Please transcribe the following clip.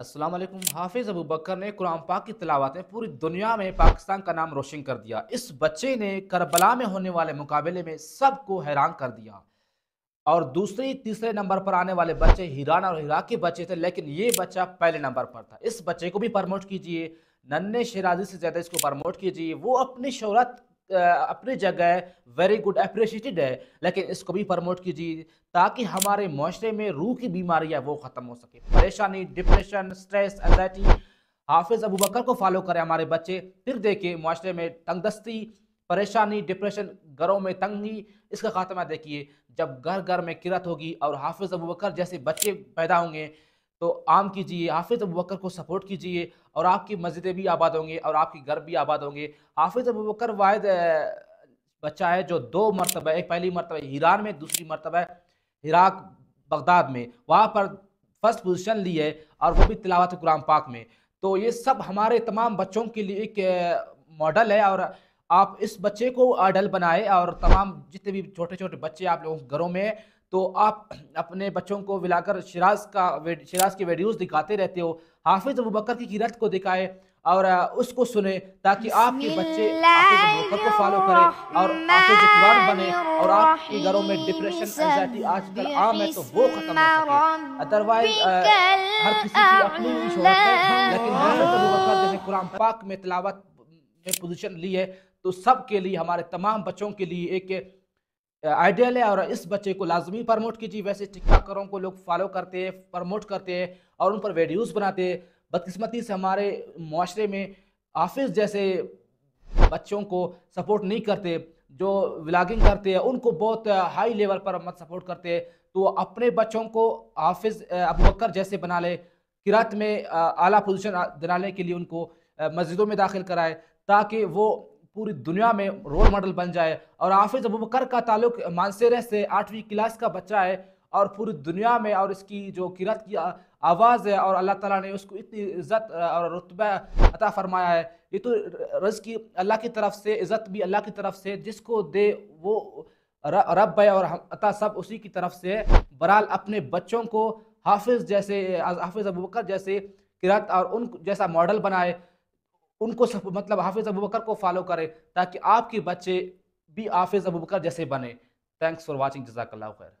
अस्सलाम वालेकुम। हाफिज़ अबू बकर ने कुरान पाक की तिलावत में पूरी दुनिया में पाकिस्तान का नाम रोशन कर दिया। इस बच्चे ने करबला में होने वाले मुकाबले में सबको हैरान कर दिया। और दूसरे, तीसरे नंबर पर आने वाले बच्चे हीरान और हिराक के बच्चे थे, लेकिन ये बच्चा पहले नंबर पर था। इस बच्चे को भी प्रमोट कीजिए। नन्हे शराजी से ज़्यादा इसको प्रमोट कीजिए। वो अपनी शहरत अपनी जगह वेरी गुड अप्रिशिएटेड है। लेकिन इसको भी प्रमोट कीजिए ताकि हमारे माशरे में रूह की बीमारियाँ वो ख़त्म हो सके। परेशानी डिप्रेशन स्ट्रेस एनजाइटी हाफिज़ अबू बकर को फॉलो करें हमारे बच्चे। फिर देखें माशरे में तंगदस्ती, परेशानी डिप्रेशन घरों में तंगी, इसका खात्मा देखिए। जब घर घर में किरत होगी और हाफिज़ अबू बकर जैसे बच्चे पैदा होंगे तो आम कीजिए हाफिज़ अबू बकर को सपोर्ट कीजिए और आपकी मस्जिदें भी आबाद होंगे और आपके घर भी आबाद होंगे। हाफिज़ अबू बकर वाद बच्चा है जो दो मरतबा, एक पहली मरतबा ईरान में, दूसरी मरतबा इराक, बगदाद में। वहाँ पर फ़र्स्ट पोजीशन ली है और वो भी तिलावत कुरान पाक में। तो ये सब हमारे तमाम बच्चों के लिए एक मॉडल है और आप इस बच्चे को आइडल बनाए और तमाम जितने भी छोटे छोटे बच्चे आप लोगों के घरों में तो आप अपने बच्चों को मिलाकर शराज का शराज के वीडियोस दिखाते रहते हो। हाफिज़ अबू बकर की कीरत को दिखाए और उसको सुने ताकि आपके बच्चे हाफिज़ को फॉलो करें और कुरान बने और आपके घरों में डिप्रेशन एंजाइटी आजकल आम है तो वो खत्म हो अदरवाइज़ हर किसी की अपनी है लेकिन जैसे कुरान पाक में तिलावत में पोजीशन ली है तो सब के लिए, हमारे तमाम बच्चों के लिए एक आइडियल है और इस बच्चे को लाजमी प्रमोट कीजिए। वैसे टिकटॉकरों को लोग फॉलो करते हैं, प्रमोट करते हैं और उन पर वीडियोस बनाते हैं। बदकिस्मती से हमारे माशरे में हाफिज़ जैसे बच्चों को सपोर्ट नहीं करते, जो व्लागिंग करते हैं, उनको बहुत हाई लेवल पर मत सपोर्ट करते तो अपने बच्चों को हाफिज़ अबू बकर जैसे बना ले, किरात में आला पोजीशन दिलाने के लिए उनको मस्जिदों में दाखिल कराए, ताकि वो पूरी दुनिया में रोल मॉडल बन जाए। और हाफिज़ अबू बकर का ताल्लुक मानसरे से आठवीं क्लास का बच्चा है और पूरी दुनिया में और इसकी जो किरत की आवाज़ है और अल्लाह ताला ने उसको इतनी इज़्ज़त और रुतबा अता फरमाया है। ये तो रज़ की अल्लाह की तरफ़ से, इज़्ज़त भी अल्लाह की तरफ़ से, जिसको दे वो रब है और अता सब उसी की तरफ़ से। बहरहाल अपने बच्चों को हाफिज़ जैसे, हाफिज़ अबू बकर जैसे किरत और उन जैसा मॉडल बनाए। उनको सब मतलब हाफिज़ अबू बकर को फॉलो करें, ताकि आपके बच्चे भी हाफिज़ अबू बकर जैसे बने। थैंक्स फॉर वॉचिंग जजाकल्ला खैर।